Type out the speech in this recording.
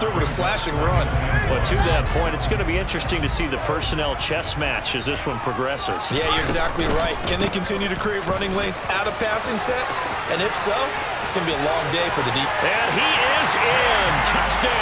through with a slashing run. Well, to that point, it's going to be interesting to see the personnel chess match as this one progresses. Yeah, you're exactly right. Can they continue to create running lanes out of passing sets? And if so, it's going to be a long day for the deep. And he is